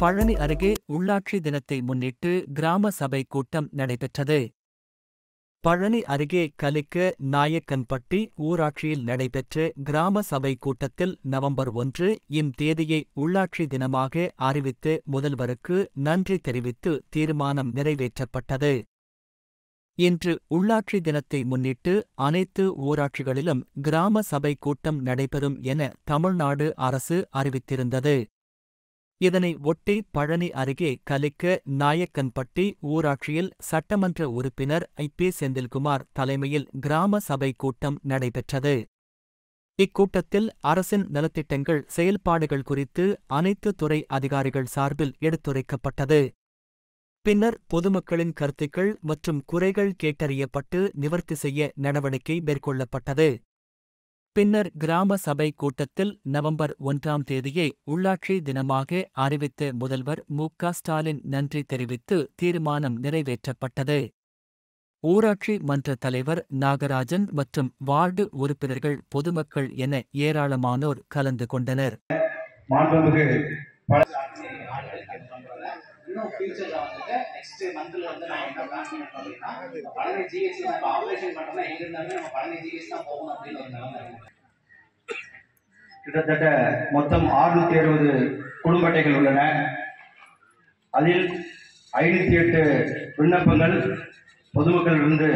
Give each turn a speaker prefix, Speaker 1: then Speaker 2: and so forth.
Speaker 1: பழனி அருகே உள்ளாட்சி தினத்தை முன்னிட்டு கிராம சபை கூட்டம் நடைபெற்றது. பழனி அருகே கலிக்க நாயக்கன்பட்டி ஊராட்சியில் நடைபெற்ற கிராம சபை கூட்டத்தில் நவம்பர் ஒன்று இம் தேதியை உள்ளாட்சி தினமாக அறிவித்து முதல்வருக்கு நன்றி தெரிவித்து தீர்மானம் நிறைவேற்றப்பட்டது. இன்று உள்ளாட்சி தினத்தை முன்னிட்டு அனைத்து ஊராட்சிகளிலும் கிராம சபை கூட்டம் நடைபெறும் என தமிழ்நாடு அரசு அறிவித்திருந்தது. இதனை ஒட்டி பழனி அருகே கலிக்க நாயக்கன்பட்டி ஊராட்சியில் சட்டமன்ற உறுப்பினர் ஐ பி செந்தில்குமார் தலைமையில் கிராம சபை கூட்டம் நடைபெற்றது. இக்கூட்டத்தில் அரசின் நலத்திட்டங்கள் செயல்பாடுகள் குறித்து அனைத்து துறை அதிகாரிகள் சார்பில் எடுத்துரைக்கப்பட்டது. பின்னர் பொதுமக்களின் கருத்துக்கள் மற்றும் குறைகள் கேட்டறியப்பட்டு நிவர்த்தி செய்ய நடவடிக்கை மேற்கொள்ளப்பட்டது. பின்னர் கிராம சபை கூட்டத்தில் நவம்பர் ஒன்றாம் தேதியை உள்ளாட்சி தினமாக அறிவித்த முதல்வர் மு க ஸ்டாலின் நன்றி தெரிவித்து தீர்மானம் நிறைவேற்றப்பட்டது. ஊராட்சி மன்ற தலைவர் நாகராஜன் மற்றும் வார்டு உறுப்பினர்கள் பொதுமக்கள் என ஏராளமானோர் கலந்து கொண்டனர்.
Speaker 2: இன்னும் ஃபியூச்சர்ல வந்துட்டு நெக்ஸ்ட் மந்த்ல வந்து நான் என்ன பிளான் பண்ணிருக்கோம் அப்படின்னா பழனி ஜிஹெச் நம்ம ஆப்ரேஷன் பண்ணோம்னா எங்க இருந்தாலுமே நம்ம பழனி ஜிஹெச் தான் போகணும் அப்படின்னு ஒரு நிலைமை இருக்கு.
Speaker 3: கிட்டத்தட்ட மொத்தம் 660 அறுபது குடும்ப அட்டைகள் உள்ளன. அதில் ஐநூத்தி எட்டு விண்ணப்பங்கள் பொதுமக்களிலிருந்து